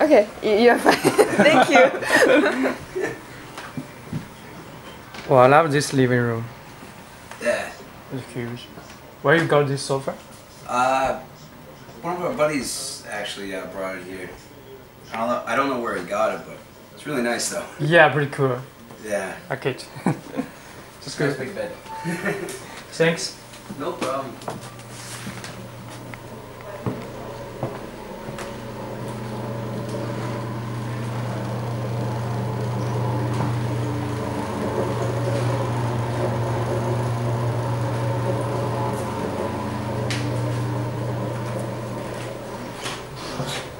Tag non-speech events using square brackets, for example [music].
me out of it? I'll send it to Florida for you. Keep your privacy. I'll turn it down. Okay, you- you're fine. [laughs] Thank you. [laughs] Well, I love this living room. Yeah. It's huge. Where you got this sofa? Uh, one of our buddies actually uh, brought it here. I don't know. I don't know where he got it, but it's really nice though. Yeah, pretty cool. Yeah. Okay. [laughs] Just Nice good. big bed. Thanks. No problem. 好。[laughs]